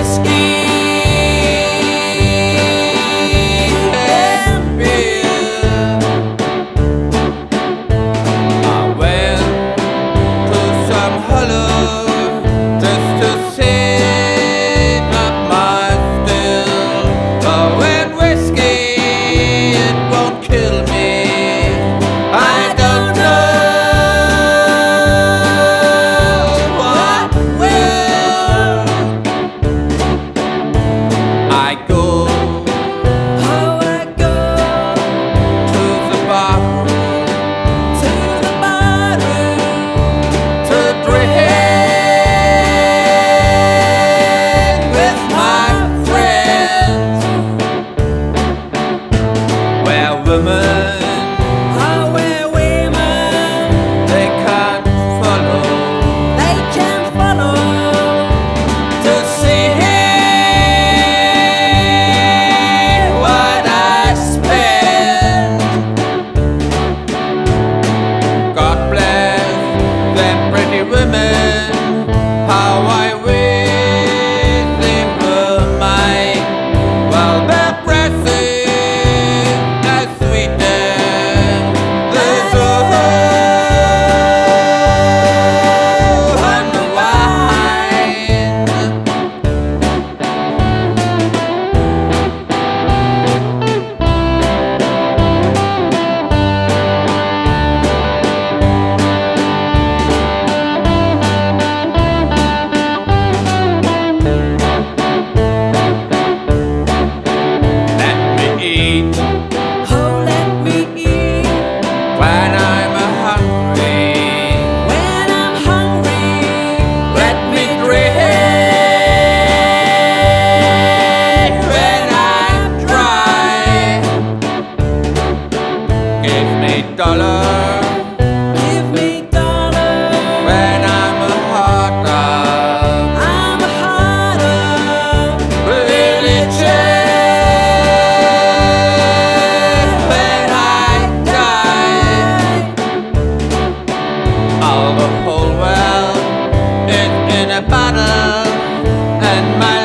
esquina. and my